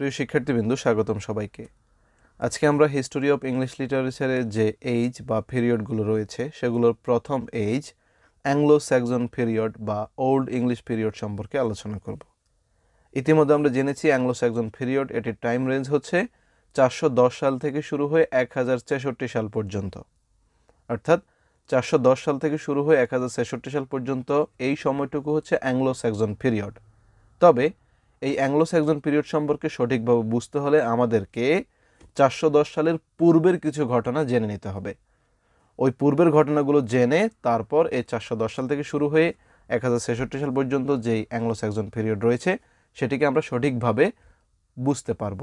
প্রিয় শিক্ষার্থীবৃন্দ, স্বাগতম সবাইকে। আজকে আমরা হিস্টোরি অফ ইংলিশ লিটারেচারের যে এইজ বা পিরিয়ডগুলো রয়েছে, সেগুলোর প্রথম এইজ অ্যাংলো স্যাকজন পিরিয়ড বা ওল্ড ইংলিশ পিরিয়ড সম্পর্কে আলোচনা করব। ইতিমধ্যে আমরা জেনেছি অ্যাংলো স্যাকজন পিরিয়ড এটির টাইম রেঞ্জ হচ্ছে চারশো দশ সাল থেকে শুরু হয়ে এক হাজার ছেষট্টি সাল পর্যন্ত। অর্থাৎ চারশো দশ সাল থেকে শুরু হয়ে এক হাজার ছেষট্টি সাল পর্যন্ত এই সময়টুকু হচ্ছে অ্যাংলো স্যাকজন পিরিয়ড তবে এই অ্যাংলো স্যাকজন পিরিয়ড সম্পর্কে সঠিকভাবে বুঝতে হলে আমাদেরকে চারশো দশ সালের পূর্বের কিছু ঘটনা জেনে নিতে হবে। ওই পূর্বের ঘটনাগুলো জেনে তারপর এই চারশো দশ সাল থেকে শুরু হয়ে এক হাজার ছেষট্টি সাল পর্যন্ত যেই অ্যাংলো স্যাকজন পিরিয়ড রয়েছে, সেটিকে আমরা সঠিকভাবে বুঝতে পারব।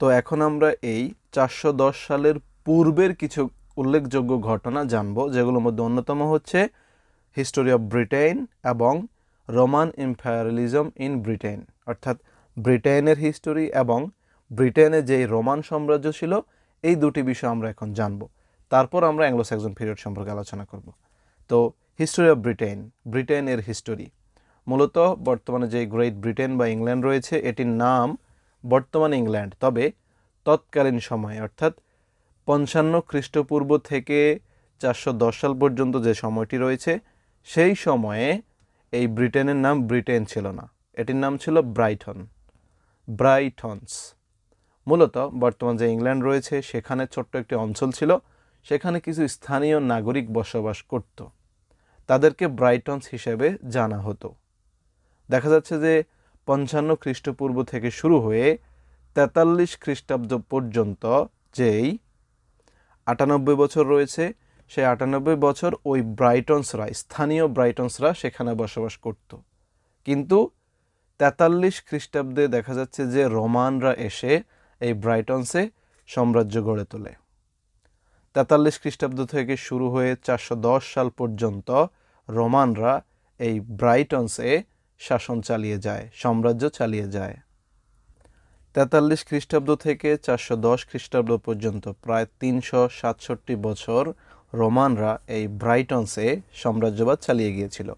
তো এখন আমরা এই চারশো দশ সালের পূর্বের কিছু উল্লেখযোগ্য ঘটনা জানব, যেগুলোর মধ্যে অন্যতম হচ্ছে হিস্টোরি অফ ব্রিটেন এবং রোমান ইম্পায়ারালিজম ইন ব্রিটেন, অর্থাৎ ব্রিটেনের হিস্টোরি এবং ব্রিটেনে যেই রোমান সাম্রাজ্য ছিল, এই দুটি বিষয় আমরা এখন জানব। তারপর আমরা অ্যাংলো স্যাকজন পিরিয়ড সম্পর্কে আলোচনা করব। তো হিস্টোরি অফ ব্রিটেন ব্রিটেনের হিস্টোরি মূলত বর্তমানে যে গ্রেট ব্রিটেন বা ইংল্যান্ড রয়েছে, এটির নাম বর্তমান ইংল্যান্ড তবে তৎকালীন সময়ে, অর্থাৎ পঞ্চান্ন খ্রিস্টপূর্ব থেকে চারশো দশ সাল পর্যন্ত যে সময়টি রয়েছে, সেই সময়ে এই ব্রিটেনের নাম ব্রিটেন ছিল না। এটির নাম ছিল ব্রাইটন। ব্রাইটনস। মূলত বর্তমান যে ইংল্যান্ড রয়েছে, সেখানে ছোট্ট একটি অঞ্চল ছিল, সেখানে কিছু স্থানীয় নাগরিক বসবাস করত। তাদেরকে ব্রাইটনস হিসেবে জানা হতো। দেখা যাচ্ছে যে পঞ্চান্ন খ্রিস্টপূর্ব থেকে শুরু হয়ে তেতাল্লিশ খ্রিস্টাব্দ পর্যন্ত যেই আটানব্বই বছর রয়েছে সেই আটানব্বই বছর ওই ব্রাইটনসরা, স্থানীয় ব্রাইটনসরা সেখানে বসবাস করত। কিন্তু তেতাল্লিশ খ্রিস্টাব্দে দেখা যাচ্ছে যে রোমানরা এসে এই ব্রাইটনসে সাম্রাজ্য গড়ে তোলে। তেতাল্লিশ খ্রিস্টাব্দ থেকে শুরু হয়ে চারশো দশ সাল পর্যন্ত রোমানরা এই ব্রাইটনসে শাসন চালিয়ে যায়, সাম্রাজ্য চালিয়ে যায়। তেতাল্লিশ খ্রিস্টাব্দ থেকে চারশো দশ খ্রিস্টাব্দ পর্যন্ত প্রায় তিনশো সাতষট্টি বছর রোমানরা এই ব্রাইটনসে সাম্রাজ্যবাদ চালিয়ে গিয়েছিল।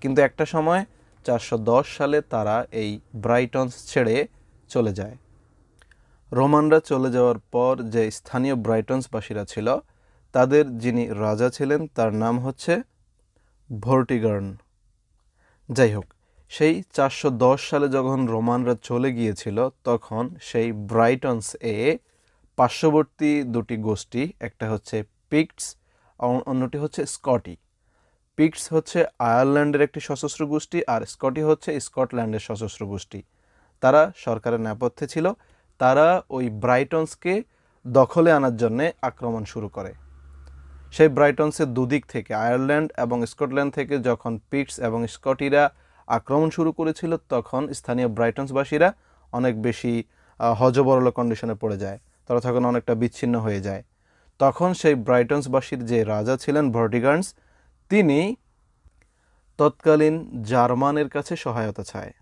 কিন্তু একটা সময় চারশো দশ সালে তারা এই ব্রাইটনস ছেড়ে চলে যায়। রোমানরা চলে যাওয়ার পর যে স্থানীয় ব্রাইটনসবাসীরা ছিল, তাদের যিনি রাজা ছিলেন তার নাম হচ্ছে ভর্টিগার্ন। যাই হোক, সেই চারশো দশ সালে যখন রোমানরা চলে গিয়েছিল, তখন সেই ব্রাইটনস এ পার্শ্ববর্তী দুটি গোষ্ঠী, একটা হচ্ছে পিক্টস অন্যটি হচ্ছে স্কটি। পিক্টস হচ্ছে আয়ারল্যান্ডের একটি সশস্ত্র গোষ্ঠী আর স্কটি হচ্ছে স্কটল্যান্ডের সশস্ত্র গোষ্ঠী। তারা সরকারের নেপথ্যে ছিল। তারা ওই ব্রাইটনসকে দখলে আনার জন্যে আক্রমণ শুরু করে। সেই ব্রাইটনসের দুদিক থেকে, আয়ারল্যান্ড এবং স্কটল্যান্ড থেকে যখন পিটস এবং স্কটিরা আক্রমণ শুরু করেছিল, তখন স্থানীয় ব্রাইটনসবাসীরা অনেক বেশি হজবরল কন্ডিশনে পড়ে যায়। তারা তখন অনেকটা বিচ্ছিন্ন হয়ে যায়। তখন সেই ব্রাইটনসবাসীর যে রাজা ছিলেন ভর্টিগার্নস তিনি তৎকালীন জার্মানের কাছে সহায়তা চায়।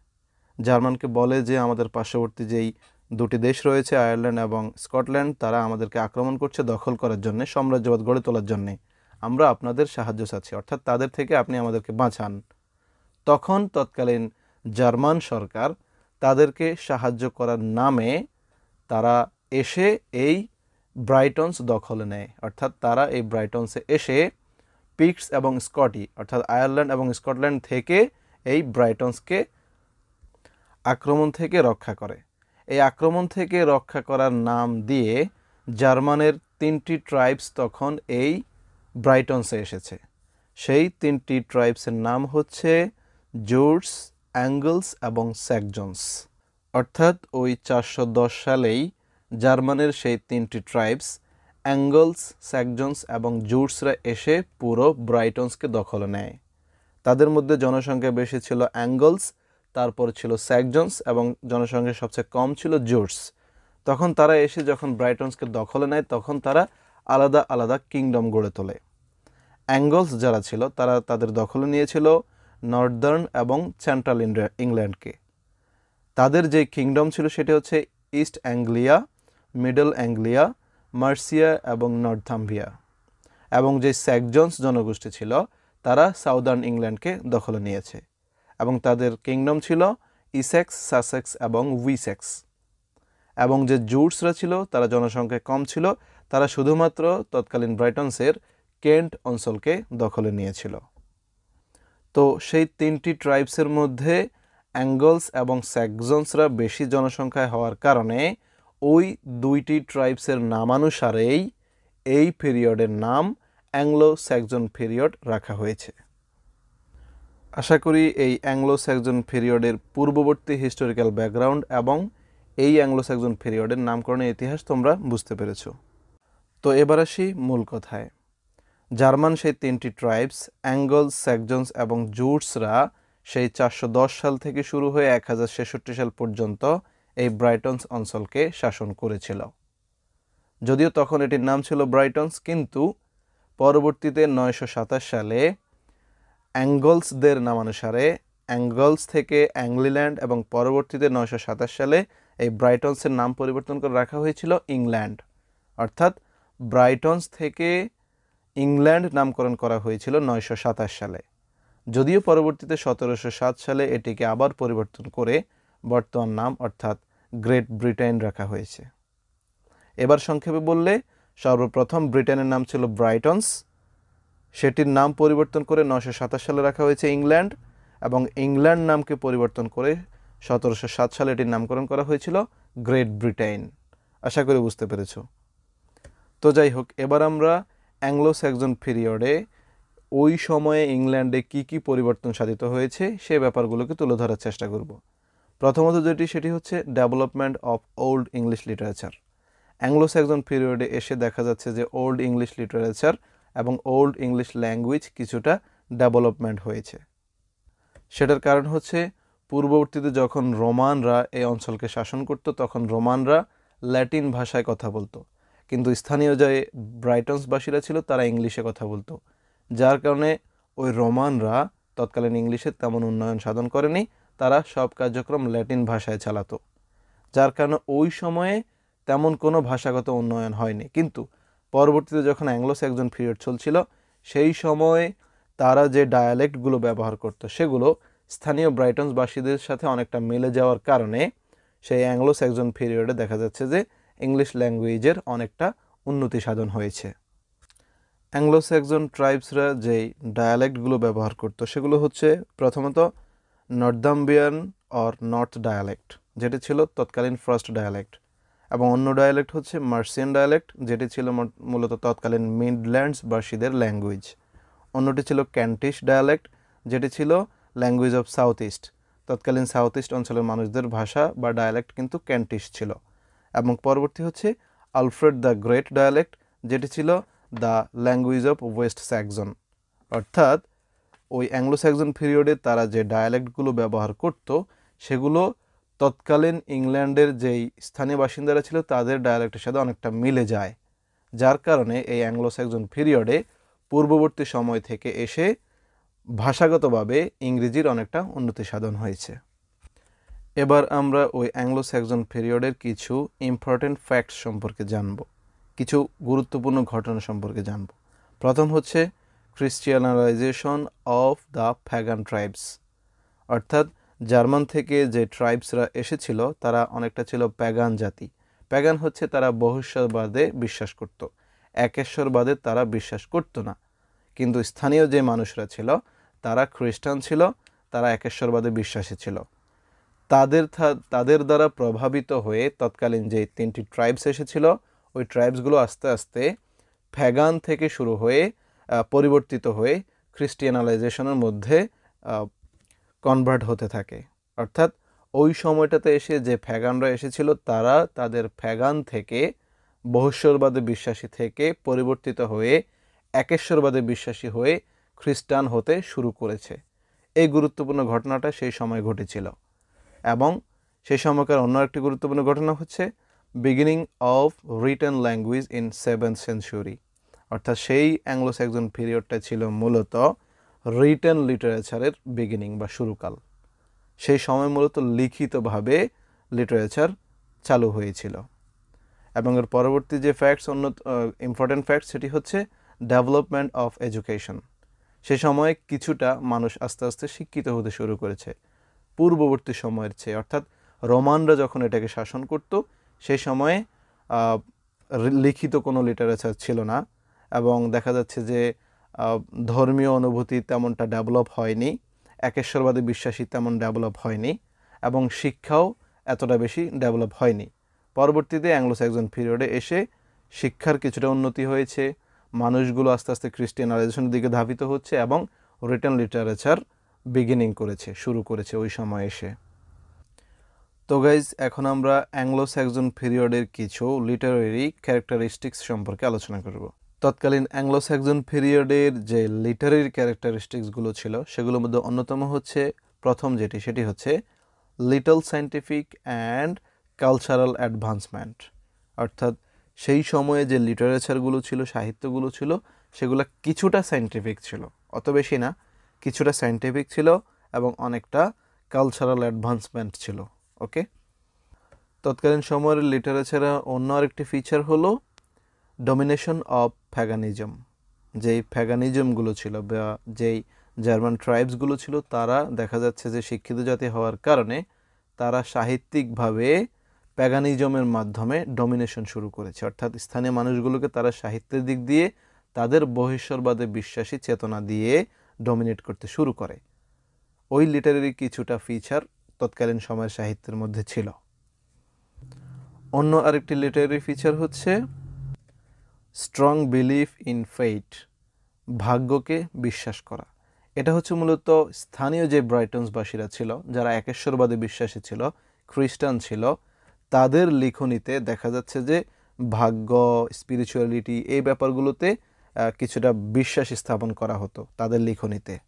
জার্মানকে বলে যে, আমাদের পার্শ্ববর্তী যেই দুটি দেশ রয়েছে, আয়ারল্যান্ড এবং স্কটল্যান্ড, তারা আমাদেরকে আক্রমণ করছে দখল করার জন্যে, সাম্রাজ্যবাদ গড়ে তোলার জন্যে। আমরা আপনাদের সাহায্য চাচ্ছি, অর্থাৎ তাদের থেকে আপনি আমাদেরকে বাঁচান। তখন তৎকালীন জার্মান সরকার তাদেরকে সাহায্য করার নামে তারা এসে এই ব্রাইটনস দখলে নেয়। অর্থাৎ তারা এই ব্রাইটনসে এসে পিক্স এবং স্কটি, অর্থাৎ আয়ারল্যান্ড এবং স্কটল্যান্ড থেকে এই ব্রাইটনসকে আক্রমণ থেকে রক্ষা করে। এই আক্রমণ থেকে রক্ষা করার নাম দিয়ে জার্মানের তিনটি ট্রাইবস তখন এই ব্রাইটনসে এসেছে। সেই তিনটি ট্রাইবসের নাম হচ্ছে জোর্স, অ্যাঙ্গলস এবং স্যাকজন্স। অর্থাৎ ওই চারশো দশ সালেই জার্মানের সেই তিনটি ট্রাইবস, অ্যাঙ্গলস, স্যাকজন্স এবং জুটসরা এসে পুরো ব্রাইটনসকে দখলে নেয়। তাদের মধ্যে জনসংখ্যা বেশি ছিল অ্যাঙ্গলস, তারপর ছিল স্যাকজন্স এবং জনসংখ্যা সবচেয়ে কম ছিল জোর্স। তখন তারা এসে যখন ব্রাইটনসকে দখলে নেয়, তখন তারা আলাদা আলাদা কিংডম গড়ে তোলে। অ্যাঙ্গলস যারা ছিল, তারা তাদের দখলে নিয়েছিল নর্দার্ন এবং সেন্ট্রাল ইংল্যান্ডকে। তাদের যে কিংডম ছিল, সেটি হচ্ছে East Anglia Middle Anglia, Mercia এবং নর্থাম্বিয়া। এবং যে স্যাকজন্স জনগোষ্ঠী ছিল, তারা সাউদার্ন ইংল্যান্ডকে দখলে নিয়েছে। এবং তাদের কিংডম ছিল ইসেক্স, সাসেক্স এবং উইসেক্স। এবং যে জুটসরা ছিল, তারা জনসংখ্যায় কম ছিল, তারা শুধুমাত্র তৎকালীন ব্রাইটনসের কেন্ট অঞ্চলকে দখলে নিয়েছিল। তো সেই তিনটি ট্রাইবসের মধ্যে অ্যাঙ্গলস এবং স্যাকজনসরা বেশি জনসংখ্যায় হওয়ার কারণে ওই দুইটি ট্রাইবসের নামানুসারেই এই পিরিয়ডের নাম অ্যাংলো স্যাকজন পিরিয়ড রাখা হয়েছে। আশা করি এই অ্যাংলো স্যাকজন পিরিয়ডের পূর্ববর্তী হিস্টোরিক্যাল ব্যাকগ্রাউন্ড এবং এই অ্যাংলো স্যাকজন পিরিয়ডের নামকরণের ইতিহাস তোমরা বুঝতে পেরেছ। তো এবার আসি মূল কথায়। জার্মান সেই তিনটি ট্রাইবস অ্যাঙ্গলস স্যাকজনস এবং জুটসরা সেই চারশো দশ সাল থেকে শুরু হয়ে এক হাজার ছেষট্টি সাল পর্যন্ত এই ব্রাইটনস অঞ্চলকে শাসন করেছিল। যদিও তখন এটির নাম ছিল ব্রাইটনস, কিন্তু পরবর্তীতে নয়শো সাতাশ সালে অ্যাঙ্গলসদের নামানুসারে অ্যাঙ্গলস থেকে অ্যাংলিল্যান্ড এবং পরবর্তীতে নয়শো সাতাশ সালে এই ব্রাইটনসের নাম পরিবর্তন করে রাখা হয়েছিল ইংল্যান্ড। অর্থাৎ ব্রাইটনস থেকে ইংল্যান্ড নামকরণ করা হয়েছিল নয়শো সাতাশ সালে। যদিও পরবর্তীতে সতেরোশো সাত সালে এটিকে আবার পরিবর্তন করে বর্তমান নাম, অর্থাৎ গ্রেট ব্রিটেন রাখা হয়েছে। এবার সংক্ষেপে বললে, সর্বপ্রথম ব্রিটেনের নাম ছিল ব্রাইটনস। সেটির নাম পরিবর্তন করে নশো সাতাশ সালে রাখা হয়েছে ইংল্যান্ড এবং ইংল্যান্ড নামকে পরিবর্তন করে সতেরোশো সাত সালে এটির নামকরণ করা হয়েছিল গ্রেট ব্রিটেন। আশা করি বুঝতে পেরেছ। তো যাই হোক, এবার আমরা অ্যাংলো স্যাকজন পিরিয়ডে ওই সময়ে ইংল্যান্ডে কি কি পরিবর্তন সাধিত হয়েছে সে ব্যাপারগুলোকে তুলে ধরার চেষ্টা করব। প্রথমত যেটি, সেটি হচ্ছে development of old English literature Anglo Saxon পিরিয়ডে এসে দেখা যাচ্ছে যে ওল্ড ইংলিশ লিটারেচার এবং ওল্ড ইংলিশ ল্যাঙ্গুয়েজ কিছুটা ডেভেলপমেন্ট হয়েছে। সেটার কারণ হচ্ছে, পূর্ববর্তীতে যখন রোমানরা এই অঞ্চলকে শাসন করত, তখন রোমানরা ল্যাটিন ভাষায় কথা বলতো। কিন্তু স্থানীয় যে ব্রাইটনসবাসীরা ছিল, তারা ইংলিশে কথা বলতো। যার কারণে ওই রোমানরা তৎকালীন ইংলিশে তেমন উন্নয়ন সাধন করেনি তারা সব কার্যক্রম ল্যাটিন ভাষায় চালাতো, যার কারণে ওই সময়ে তেমন কোনো ভাষাগত উন্নয়ন হয়নি। কিন্তু পরবর্তীতে যখন অ্যাংলো একজন পিরিয়ড চলছিল, সেই সময়ে তারা যে ডায়ালেক্টগুলো ব্যবহার করতো, সেগুলো স্থানীয় ব্রাইটনসবাসীদের সাথে অনেকটা মিলে যাওয়ার কারণে সেই অ্যাংলো একজন পিরিয়ডে দেখা যাচ্ছে যে ইংলিশ ল্যাঙ্গুয়েজের অনেকটা উন্নতি সাধন হয়েছে। অ্যাংলো একজন ট্রাইবসরা যেই ডায়ালেক্টগুলো ব্যবহার করতো, সেগুলো হচ্ছে প্রথমত নর্দাম্বিয়ান অর নর্থ ডায়ালেক্ট যেটি ছিল তৎকালীন ফার্স্ট ডায়ালেক্ট এবং অন্য ডায়ালেক্ট হচ্ছে মার্সিয়ান ডায়ালেক্ট যেটি ছিল মূলত তৎকালীন মিডল্যান্ডসবাসীদের ল্যাঙ্গুয়েজ অন্যটি ছিল ক্যান্টিশ ডায়ালেক্ট যেটি ছিল ল্যাঙ্গুয়েজ অফ সাউথ ইস্ট তৎকালীন সাউথ ইস্ট অঞ্চলের মানুষদের ভাষা বা ডায়ালেক্ট কিন্তু ক্যান্টিশ ছিল, এবং পরবর্তী হচ্ছে আলফ্রেড দ্য গ্রেট ডায়ালেক্ট যেটি ছিল the language of West Saxon অর্থাৎ ওই অ্যাংলো স্যাকজন পিরিয়ডে তারা যে ডায়ালেক্টগুলো ব্যবহার করত, সেগুলো তৎকালীন ইংল্যান্ডের যেই স্থানীয় বাসিন্দারা ছিল তাদের ডায়ালেক্টের সাথে অনেকটা মিলে যায়, যার কারণে এই অ্যাংলো স্যাকজন পিরিয়ডে পূর্ববর্তী সময় থেকে এসে ভাষাগতভাবে ইংরেজির অনেকটা উন্নতি সাধন হয়েছে। এবার আমরা ওই অ্যাংলো স্যাকজন পিরিয়ডের কিছু ইম্পর্টেন্ট ফ্যাক্টস সম্পর্কে জানব, কিছু গুরুত্বপূর্ণ ঘটনা সম্পর্কে জানব। প্রথম হচ্ছে Christianization of the pagan tribes অর্থাৎ জার্মান থেকে যে ট্রাইবসরা এসেছিল, তারা অনেকটা ছিল প্যাগান জাতি। প্যাগান হচ্ছে তারা বহুশ্বরবাদে বিশ্বাস করত। একেশ্বরবাদে তারা বিশ্বাস করত না। কিন্তু স্থানীয় যে মানুষরা ছিল, তারা খ্রিস্টান ছিল, তারা একেশ্বরবাদে বিশ্বাসী ছিল। তাদের তাদের দ্বারা প্রভাবিত হয়ে তৎকালীন যে তিনটি ট্রাইবস এসেছিল, ওই ট্রাইবসগুলো আস্তে আস্তে ফ্যাগান থেকে শুরু হয়ে পরিবর্তিত হয়ে খ্রিস্টিয়ানালাইজেশনের মধ্যে কনভার্ট হতে থাকে। অর্থাৎ ওই সময়টাতে এসে যে ফ্যাগানরা এসেছিল, তারা তাদের ফ্যাগান থেকে বহস্বরবাদে বিশ্বাসী থেকে পরিবর্তিত হয়ে, একেশ্বরবাদে বিশ্বাসী হয়ে খ্রিস্টান হতে শুরু করেছে। এই গুরুত্বপূর্ণ ঘটনাটা সেই সময় ঘটেছিল। এবং সেই সময়কার অন্য একটি গুরুত্বপূর্ণ ঘটনা হচ্ছে beginning of written language in seventh century অর্থাৎ সেই অ্যাংলো স্যাকজন পিরিয়ডটা ছিল মূলত রিটার্ন লিটারেচারের বিগিনিং বা শুরুকাল। সেই সময় মূলত লিখিতভাবে লিটারেচার চালু হয়েছিল। এবং এর পরবর্তী যে ফ্যাক্টস অন্য ইম্পর্ট্যান্ট ফ্যাক্টস সেটি হচ্ছে ডেভেলপমেন্ট অফ এডুকেশন সে সময় কিছুটা মানুষ আস্তে আস্তে শিক্ষিত হতে শুরু করেছে। পূর্ববর্তী সময়ের চেয়ে, অর্থাৎ রোমানরা যখন এটাকে শাসন করত সেই সময়ে লিখিত কোনো লিটারেচার ছিল না। এবং দেখা যাচ্ছে যে ধর্মীয় অনুভূতি তেমনটা ডেভেলপ হয়নি, একেশ্বরবাদী বিশ্বাসী তেমন ডেভেলপ হয়নি এবং শিক্ষাও এতটা বেশি ডেভেলপ হয়নি। পরবর্তীতে অ্যাংলো স্যাক্সন পিরিয়ডে এসে শিক্ষার কিছুটা উন্নতি হয়েছে, মানুষগুলো আস্তে আস্তে খ্রিস্টিয়ানাইজেশনের দিকে ধাবিত হচ্ছে এবং রিটার্ন লিটারেচার বিগিনিং করেছে, শুরু করেছে ওই সময় এসে। তো গাইজ এখন আমরা অ্যাংলো স্যাক্সন পিরিয়ডের কিছু লিটারেরি ক্যারেক্টারিস্টিক্স সম্পর্কে আলোচনা করব। তৎকালীন অ্যাংলো স্যাক্সন পিরিয়ডের যে লিটারেরি ক্যারেক্টারিস্টিক্সগুলো ছিল, সেগুলোর মধ্যে অন্যতম হচ্ছে, প্রথম যেটি, সেটি হচ্ছে little scientific and cultural advancement. অর্থাৎ সেই সময়ে যে লিটারেচারগুলো ছিল, সাহিত্যগুলো ছিল, সেগুলো কিছুটা সায়েন্টিফিক ছিল, অত বেশি না, কিছুটা সায়েন্টিফিক ছিল এবং অনেকটা কালচারাল অ্যাডভান্সমেন্ট ছিল, ওকে? তৎকালীন সময়ের লিটারেচারের অন্য আরেকটি ফিচার হলো ডমিনেশন অফ ফ্যাগানিজম যেই ফ্যাগানিজমগুলো ছিল বা যেই জার্মান ট্রাইবসগুলো ছিল, তারা দেখা যাচ্ছে যে শিক্ষিত জাতি হওয়ার কারণে তারা সাহিত্যিকভাবে প্যাগানিজমের মাধ্যমে ডমিনেশন শুরু করেছে। অর্থাৎ স্থানীয় মানুষগুলোকে তারা সাহিত্যের দিক দিয়ে তাদের বহিষ্বরবাদে বিশ্বাসী চেতনা দিয়ে ডমিনেট করতে শুরু করে। ওই লিটারেরি কিছুটা ফিচার তৎকালীন সময়ের সাহিত্যের মধ্যে ছিল। অন্য আরেকটি লিটারেরি ফিচার হচ্ছে স্ট্রং বিলিফ ইন ফেইট ভাগ্যকে বিশ্বাস করা। এটা হচ্ছে মূলত স্থানীয় যে ব্রাইটনসবাসীরা ছিল, যারা একেশ্বরবাদে বিশ্বাসী ছিল, খ্রিস্টান ছিল, তাদের লিখনিতে দেখা যাচ্ছে যে ভাগ্য স্পিরিচুয়ালিটি এই ব্যাপারগুলোতে কিছুটা বিশ্বাস স্থাপন করা হতো তাদের লিখনিতে।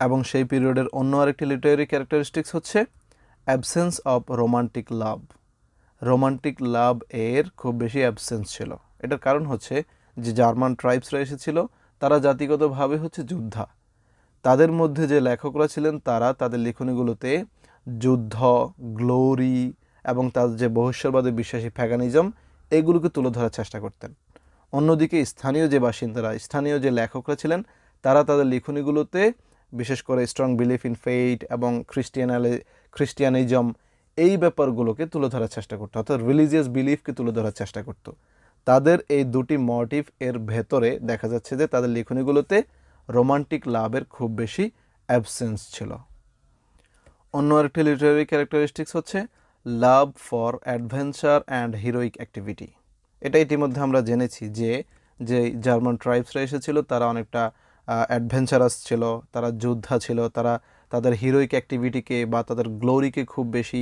এবং সেই পিরিয়ডের অন্য আরেকটি লিটারি ক্যারেক্টারিস্টিক্স হচ্ছে absence of romantic love romantic love এর খুব বেশি অ্যাবসেন্স ছিল। এটার কারণ হচ্ছে যে জার্মান ট্রাইবসরা এসেছিল, তারা জাতিগতভাবে হচ্ছে যোদ্ধা। তাদের মধ্যে যে লেখকরা ছিলেন, তারা তাদের লিখনীগুলোতে যুদ্ধ, গ্লোরি এবং তাদের যে বহিষ্যবাদে বিশ্বাসী ফ্যাগানিজম এগুলোকে তুলে ধরার চেষ্টা করতেন। অন্যদিকে স্থানীয় যে বাসিন্দারা, স্থানীয় যে লেখকরা ছিলেন, তারা তাদের লিখনীগুলোতে বিশেষ করে স্ট্রং বিলিফ ইন ফেইট এবং খ্রিস্টিয়ানালে, খ্রিস্টিয়ানিজম, এই ব্যাপারগুলোকে তুলে ধরার চেষ্টা করতো। অর্থাৎ রিলিজিয়াস বিলিফকে তুলে ধরার চেষ্টা করতো। তাদের এই দুটি মোটিভ এর ভেতরে দেখা যাচ্ছে যে তাদের লিখনীগুলোতে রোমান্টিক লাভের খুব বেশি অ্যাবসেন্স ছিল। অন্য আরেকটি লিটারারি ক্যারেক্টারিস্টিক্স হচ্ছে love for adventure and heroic activity এটা ইতিমধ্যে আমরা জেনেছি যে যে জার্মান ট্রাইবসরা এসেছিল, তারা অনেকটা অ্যাডভেঞ্চারাস ছিল, তারা যোদ্ধা ছিল, তারা তাদের হিরোইক অ্যাক্টিভিটিকে বা তাদের গ্লোরিকে খুব বেশি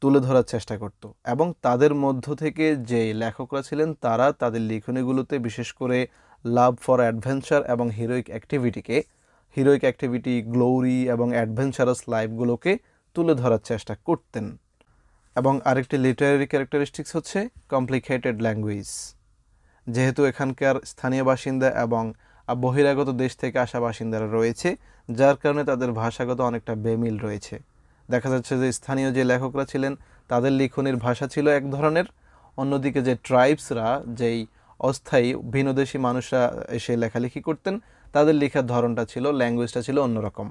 তুলে ধরার চেষ্টা করত। এবং তাদের মধ্য থেকে যে লেখকরা ছিলেন, তারা তাদের লিখনীগুলোতে বিশেষ করে লাভ ফর অ্যাডভেঞ্চার এবং হিরোইক অ্যাক্টিভিটিকে, হিরোইক অ্যাক্টিভিটি, গ্লোরি এবং অ্যাডভেঞ্চারাস লাইফগুলোকে তুলে ধরার চেষ্টা করতেন। এবং আরেকটি লিটারারি ক্যারেক্টারিস্টিক্স হচ্ছে কমপ্লিকেটেড ল্যাঙ্গুয়েজ। যেহেতু এখানকার স্থানীয় বাসিন্দা এবং বহিরাগত দেশ থেকে আসা বাসিন্দারা রয়েছে, যার কারণে তাদের ভাষাগত অনেকটা বেমিল রয়েছে। দেখা যাচ্ছে যে স্থানীয় যে লেখকরা ছিলেন, তাদের লিখনির ভাষা ছিল এক ধরনের। অন্যদিকে যে ট্রাইবসরা, যেই অস্থায়ী ভিনদেশী মানুষরা এসে লেখালেখি করতেন, তাদের লেখার ধরনটা ছিল, ল্যাঙ্গুয়েজটা ছিল অন্যরকম।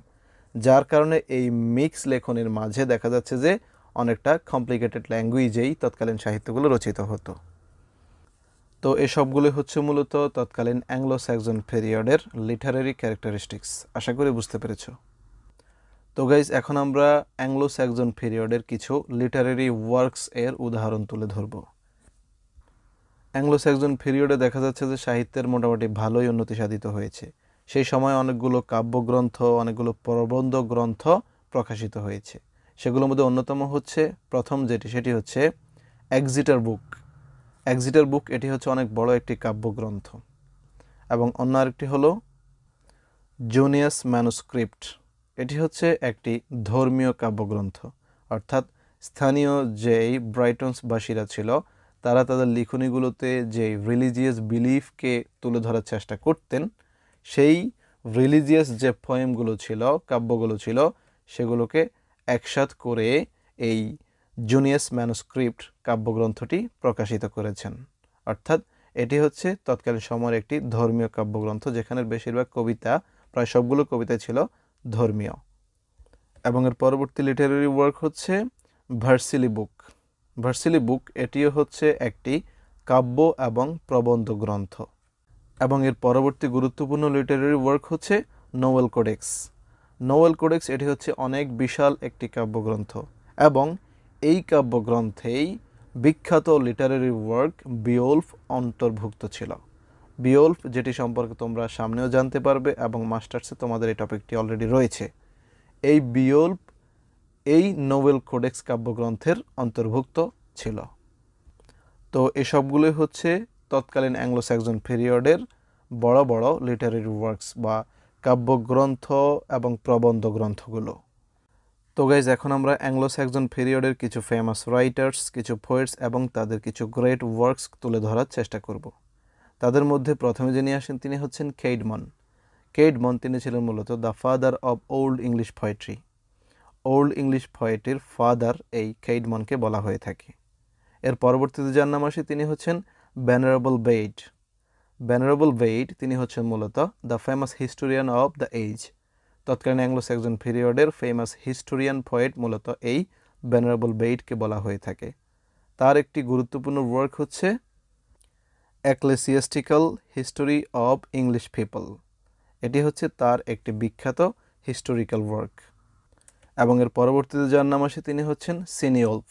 যার কারণে এই মিক্স লেখনের মাঝে দেখা যাচ্ছে যে অনেকটা কমপ্লিকেটেড ল্যাঙ্গুয়েজেই তৎকালীন সাহিত্যগুলো রচিত হতো। তো এসবগুলো হচ্ছে মূলত তৎকালীন অ্যাংলো স্যাক্সন পিরিয়ডের লিটারারি ক্যারেক্টারিস্টিক্স আশা করি বুঝতে পেরেছ। তো গাইজ এখন আমরা অ্যাংলো স্যাক্সন পিরিয়ডের কিছু লিটারারি ওয়ার্কস এর উদাহরণ তুলে ধরব। অ্যাংলো স্যাক্সন পিরিয়ডে দেখা যাচ্ছে যে সাহিত্যের মোটামুটি ভালোই উন্নতি সাধিত হয়েছে। সেই সময় অনেকগুলো কাব্যগ্রন্থ, অনেকগুলো প্রবন্ধ গ্রন্থ প্রকাশিত হয়েছে। সেগুলোর মধ্যে অন্যতম হচ্ছে, প্রথম যেটি, সেটি হচ্ছে এক্সিটার বুক এক্সিটার বুক এটি হচ্ছে অনেক বড় একটি কাব্যগ্রন্থ। এবং অন্য আরেকটি হলো জুনিয়াস ম্যানুস্ক্রিপ্ট এটি হচ্ছে একটি ধর্মীয় কাব্যগ্রন্থ। অর্থাৎ স্থানীয় যেই ব্রাইটনসবাসীরা ছিল, তারা তাদের লিখনীগুলোতে যে রিলিজিয়াস বিলিফকে তুলে ধরার চেষ্টা করতেন, সেই রিলিজিয়াস যে পোয়েমগুলো ছিল, কাব্যগুলো ছিল, সেগুলোকে একসাথ করে এই জুনিয়াস ম্যানুস্ক্রিপ্ট কাব্যগ্রন্থটি প্রকাশিত করেছেন। অর্থাৎ এটি হচ্ছে তৎকালীন সময়ের একটি ধর্মীয় কাব্যগ্রন্থ যেখানে বেশিরভাগ কবিতা, প্রায় সবগুলো কবিতা ছিল ধর্মীয়। এবং এর পরবর্তী লিটারারি ওয়ার্ক হচ্ছে ভার্সিলি বুক ভার্সিলি বুক এটিও হচ্ছে একটি কাব্য এবং প্রবন্ধ গ্রন্থ। এবং এর পরবর্তী গুরুত্বপূর্ণ লিটারারি ওয়ার্ক হচ্ছে নোয়েল কোডেক্স নোয়েল কোডেক্স এটি হচ্ছে অনেক বিশাল একটি কাব্যগ্রন্থ এবং এই কাব্যগ্রন্থেই বিখ্যাত লিটারারি ওয়ার্ক বিওল্ফ অন্তর্ভুক্ত ছিল। বিওল্ফ, যেটি সম্পর্কে তোমরা সামনেও জানতে পারবে, এবং মাস্টার্সে তোমাদের এই টপিকটি অলরেডি রয়েছে। এই বিওল্ফ এই নোবেল কোডেক্স কাব্যগ্রন্থের অন্তর্ভুক্ত ছিল। তো এসবগুলোই হচ্ছে তৎকালীন অ্যাংলো স্যাক্সন পিরিয়ডের বড় বড় লিটারারি ওয়ার্কস বা কাব্যগ্রন্থ এবং প্রবন্ধ গ্রন্থগুলো। তো গাইজ এখন আমরা অ্যাংলো স্যাক্সন পিরিয়ডের কিছু ফেমাস রাইটার্স কিছু পোয়েটস এবং তাদের কিছু গ্রেট ওয়ার্কস তুলে ধরার চেষ্টা করব। তাদের মধ্যে প্রথমে যিনি আসেন তিনি হচ্ছেন কেইডমন কেইডমন তিনি ছিলেন মূলত the father of Old English poetry. Old English পোয়েটের father এই কেইডমনকে বলা হয়ে থাকে। এর পরবর্তীতে যার নাম আসে তিনি হচ্ছেন ব্যানারেবল বেইড ব্যানারেবল বেইড তিনি হচ্ছেন মূলত the famous historian of the age. তৎকালীন অ্যাংলো স্যাক্সন পিরিয়ডের ফেমাস হিস্টোরিয়ান পোয়েট মূলত এই ব্যানারেবল বেইডকে বলা হয়ে থাকে। তার একটি গুরুত্বপূর্ণ ওয়ার্ক হচ্ছে ecclesiastical history of English people এটি হচ্ছে তার একটি বিখ্যাত হিস্টোরিক্যাল ওয়ার্ক এবং এর পরবর্তীতে যার নাম আসে তিনি হচ্ছেন সিনিওলফ।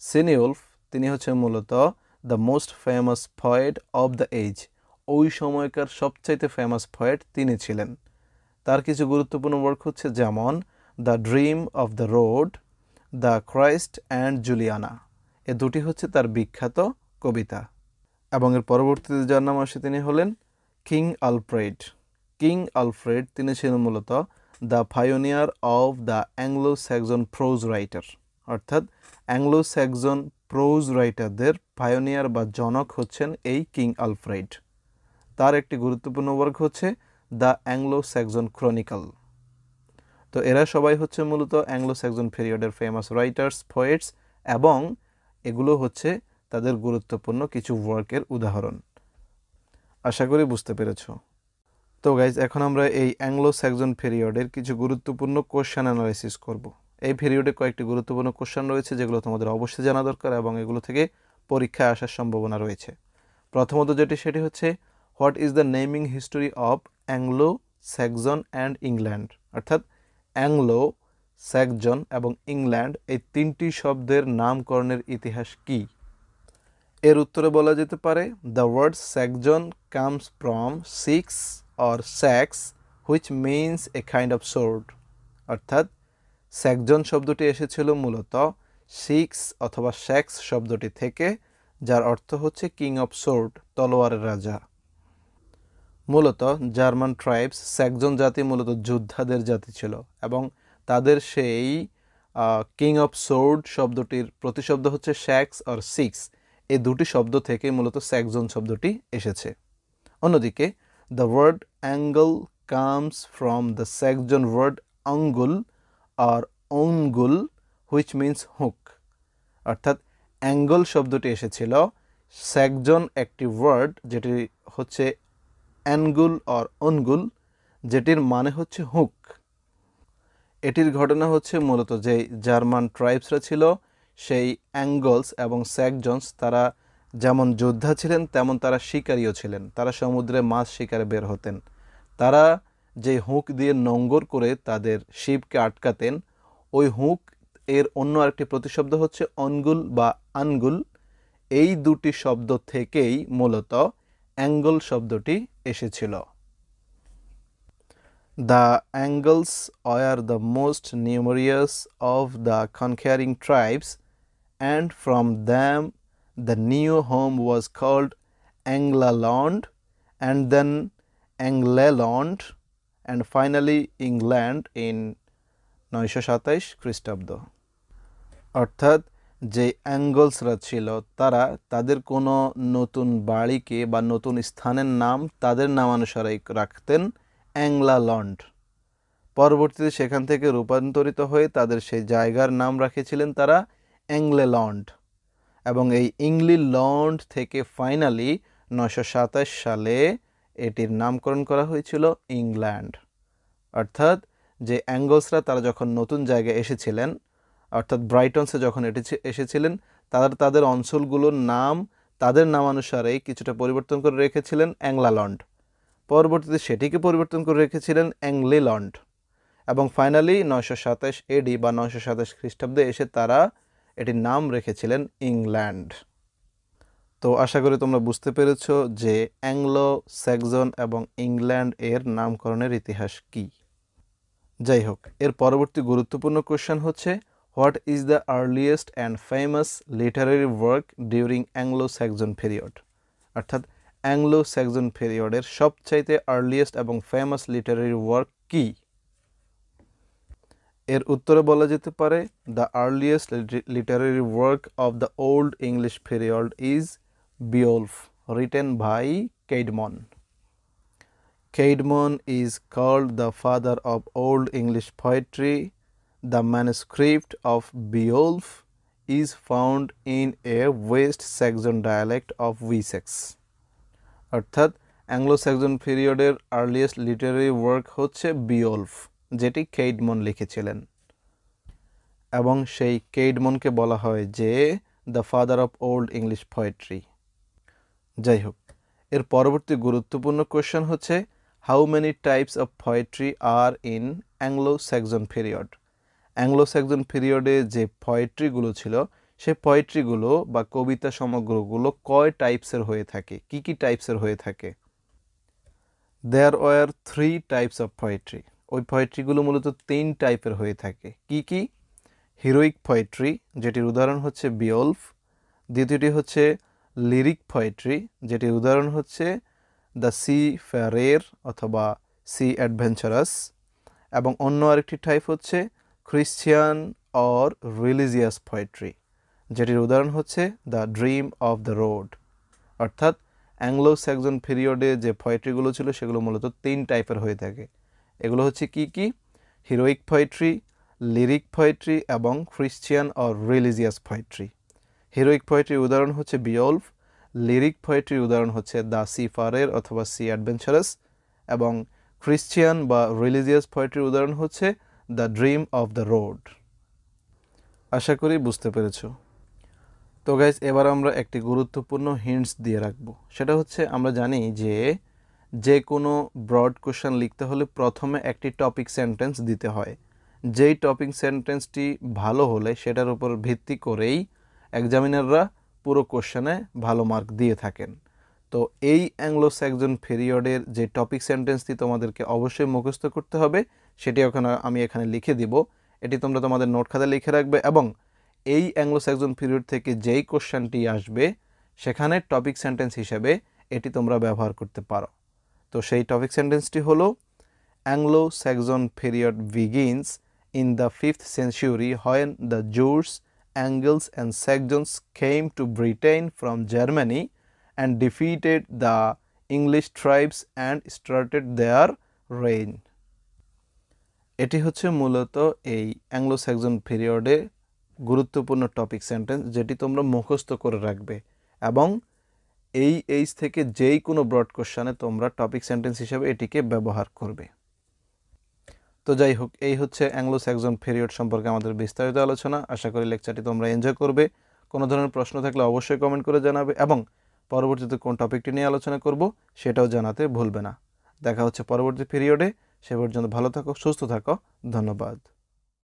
সিনিওলফ তিনি হচ্ছেন মূলত the most famous poet of the age ওই সময়কার সবচাইতে ফেমাস পয়েট তিনি ছিলেন। তার কিছু গুরুত্বপূর্ণ ওয়ার্ক হচ্ছে যেমন the dream of the rood the Christ and Juliana এ দুটি হচ্ছে তার বিখ্যাত কবিতা। এবং এর পরবর্তীতে যার নাম আসে তিনি হলেন কিং আলফ্রেড। কিং আলফ্রেড তিনি ছিলেন মূলত the pioneer of the Anglo Saxon prose writer অর্থাৎ অ্যাংলো স্যাকজন প্রোজ রাইটারদের পায়োনিয়ার বা জনক হচ্ছেন এই কিং আলফ্রেড। তার একটি গুরুত্বপূর্ণ ওয়ার্ক হচ্ছে দ্য অ্যাংলো স্যাকজন ক্রনিক্যাল তো এরা সবাই হচ্ছে মূলত অ্যাংলো স্যাকজন পিরিয়ডের ফেমাস রাইটার্স পোয়েটস এবং এগুলো হচ্ছে তাদের গুরুত্বপূর্ণ কিছু ওয়ার্কের উদাহরণ। আশা করি বুঝতে পেরেছ। তো গাইজ এখন আমরা এই অ্যাংলো স্যাকজন পিরিয়ডের কিছু গুরুত্বপূর্ণ কোশ্চান অ্যানালাইসিস করব। এই পিরিয়ডে কয়েকটি গুরুত্বপূর্ণ কোশ্চান রয়েছে, যেগুলো তোমাদের অবশ্যই জানা দরকার এবং এগুলো থেকে পরীক্ষায় আসার সম্ভাবনা রয়েছে। প্রথমত যেটি, সেটি হচ্ছে what is the naming history of Anglo Saxon and England অর্থাৎ অ্যাংলো স্যাকজন এবং ইংল্যান্ড এই তিনটি শব্দের নামকরণের ইতিহাস কি? এর উত্তরে বলা যেতে পারে the word Saxon comes from six or sax which means a kind of sword অর্থাৎ স্যাকজন শব্দটি এসেছিল মূলত সিক্স অথবা স্যাক্স শব্দটি থেকে, যার অর্থ হচ্ছে কিং অফ সোর্ড তলোয়ারের রাজা। মূলত জার্মান ট্রাইবস স্যাকজন জাতি মূলত যোদ্ধাদের জাতি ছিল এবং তাদের সেই কিং অফ সোর্ড শব্দটির প্রতিশব্দ হচ্ছে স্যাক্স অর সিক্স এই দুটি শব্দ থেকে মূলত স্যাকজন শব্দটি এসেছে। অন্যদিকে the word angle comes from the Saxon word angul R অঙ্গুল which means hook অর্থাৎ অ্যাঙ্গল শব্দটি এসেছিল স্যাকজন একটি ওয়ার্ড যেটি হচ্ছে অ্যাঙ্গুল আর অনগুল যেটির মানে হচ্ছে হুক এটির ঘটনা হচ্ছে মূলত যে জার্মান ট্রাইবসরা ছিল সেই অ্যাঙ্গলস এবং স্যাকজনস তারা যেমন যোদ্ধা ছিলেন তেমন তারা শিকারীও ছিলেন। তারা সমুদ্রে মাছ শিকারে বের হতেন। তারা যে হুঁক দিয়ে নোঙ্গর করে তাদের শিবকে আটকাতেন ওই হুক এর অন্য আরেকটি প্রতিশব্দ হচ্ছে অনগুল বা আনগুল। এই দুটি শব্দ থেকেই মূলত অ্যাঙ্গল শব্দটি এসেছিল। The Angles were the most numerous of the conquering tribes, and from them the new home was called Anglaland, and then Engleland, and finally England in নয়শো সাতাইশ খ্রিস্টাব্দ। অর্থাৎ যে অ্যাঙ্গলসরা ছিল তারা তাদের কোনো নতুন বাড়িকে বা নতুন স্থানের নাম তাদের নামানুসারে রাখতেন অ্যাংলালন্ড পরবর্তীতে সেখান থেকে রূপান্তরিত হয়ে তাদের সেই জায়গার নাম রাখেছিলেন তারা অ্যাংলেলন্ড এবং এই ইংলিলন্ড থেকে ফাইনালি সাতাশ সালে এটির নামকরণ করা হয়েছিল ইংল্যান্ড অর্থাৎ যে অ্যাঙ্গলসরা তারা যখন নতুন জায়গায় এসেছিলেন, অর্থাৎ ব্রাইটনসে যখন এটি এসেছিলেন তাদের তাদের অঞ্চলগুলোর নাম, তাদের নামানুসারেই কিছুটা পরিবর্তন করে রেখেছিলেন অ্যাংলালন্ড পরবর্তীতে সেটিকে পরিবর্তন করে রেখেছিলেন অ্যাংলিলন্ড এবং ফাইনালি নয়শো সাতাশ এডি বা নয়শো সাতাশ খ্রিস্টাব্দে এসে তারা এটির নাম রেখেছিলেন ইংল্যান্ড। তো আশা করি তোমরা বুঝতে পেরেছ যে অ্যাংলো স্যাকজন এবং ইংল্যান্ড এর নামকরণের ইতিহাস কি। যাই হোক, এর পরবর্তী গুরুত্বপূর্ণ কোশ্চেন হচ্ছে what is the earliest and famous literary work during Anglo Saxon period অর্থাৎ অ্যাংলো স্যাকজন পিরিয়ডের সবচাইতে আর্লিয়েস্ট এবং ফেমাস লিটারারি ওয়ার্ক কী? এর উত্তরে বলা যেতে পারে the earliest literary work of the old English period is Beowulf written by Caedmon Caedmon is called the father of old English poetry the manuscript of Beowulf is found in a West Saxon dialect of Wessex অর্থাৎ Anglo Saxon পিরিয়ডের earliest literary work হচ্ছে Beowulf যেটি Caedmon লিখেছিলেন। এবং সেই কেইডমনকে বলা হয় যে, the father of Old English poetry. যাই হোক, এর পরবর্তী গুরুত্বপূর্ণ কোয়েশ্চেন হচ্ছে, how many types of poetry are in Anglo Saxon period? Anglo Saxon পিরিয়ডে যে পোয়েট্রিগুলো ছিল, সে পোয়েট্রিগুলো বা কবিতা সমগ্রগুলো কয় টাইপসের হয়ে থাকে? কি কি টাইপসের হয়ে থাকে? There were three types of poetry ওই পোয়েট্রিগুলো মূলত তিন টাইপের হয়ে থাকে। কি কি? হিরোইক পোয়েট্রি যেটির উদাহরণ হচ্ছে বিয়লফ দ্বিতীয়টি হচ্ছে লিরিক পোয়েট্রি যেটির উদাহরণ হচ্ছে দ্য সি ফ্যারের অথবা সি অ্যাডভেঞ্চারাস এবং অন্য আরেকটি টাইপ হচ্ছে খ্রিশ্চিয়ান অর রিলিজিয়াস পোয়েট্রি যেটির উদাহরণ হচ্ছে the dream of the rood অর্থাৎ অ্যাংলো স্যাকজন পিরিয়ডে যে পোয়েট্রিগুলো ছিল, সেগুলো মূলত তিন টাইপের হয়ে থাকে। এগুলো হচ্ছে কি কি? হিরোইক পোয়েট্রি লিরিক পোয়েট্রি এবং Christian or religious poetry heroic পোয়েট্রির উদাহরণ হচ্ছে বিয়লফ লিরিক পোয়েট্রির উদাহরণ হচ্ছে দ্য সি ফারের অথবা সি অ্যাডভেঞ্চারাস এবং খ্রিশ্চিয়ান বা রিলিজিয়াস পোয়েট্রির উদাহরণ হচ্ছে the dream of the rood আশা করি বুঝতে পেরেছ। তো গাইজ এবার আমরা একটি গুরুত্বপূর্ণ হিন্টস দিয়ে রাখব। সেটা হচ্ছে আমরা জানি যে যে কোনো ব্রড কোশ্চেন লিখতে হলে প্রথমে একটি টপিক সেন্টেন্স দিতে হয়। যেই টপিক সেন্টেন্সটি ভালো হলে সেটার উপর ভিত্তি করেই এক্সামিনাররা পুরো কোশ্চেনে ভালো মার্ক দিয়ে থাকেন। তো এই অ্যাংলো স্যাকজন পিরিয়ডের যে টপিক সেন্টেন্সটি তোমাদেরকে অবশ্যই মুখস্থ করতে হবে, সেটি ওখানে আমি এখানে লিখে দিব। এটি তোমরা তোমাদের নোট খাতায় লিখে রাখবে এবং এই অ্যাংলো স্যাকজন পিরিয়ড থেকে যেই কোশ্চেনটি আসবে, সেখানে টপিক সেন্টেন্স হিসেবে এটি তোমরা ব্যবহার করতে পারো। তো সেই টপিক সেন্টেন্সটি হলো Anglo Saxon period begins in the fifth century when the Jutes Angles and Saxons came to Britain from Germany and defeated the English tribes and started their reign এটি হচ্ছে মূলত এই অ্যাংলো স্যাকজন পিরিয়ডে গুরুত্বপূর্ণ topic sentence যেটি তোমরা মুখস্থ করে রাখবে এবং এই এইজ থেকে যেই কোনো ব্রড কোশ্চানে তোমরা টপিক সেন্টেন্স হিসেবে এটিকে ব্যবহার করবে। তো যাই হোক, এই হচ্ছে অ্যাংলো স্যাকজন পিরিয়ড সম্পর্কে আমাদের বিস্তারিত আলোচনা। আশা করি লেকচারটি তোমরা এনজয় করবে। কোনো ধরনের প্রশ্ন থাকলে অবশ্যই কমেন্ট করে জানাবে এবং পরবর্তীতে কোন টপিকটি নিয়ে আলোচনা করব সেটাও জানাতে ভুলবে না। দেখা হচ্ছে পরবর্তী পিরিয়ডে সে পর্যন্ত ভালো থাকো, সুস্থ থাকো। ধন্যবাদ।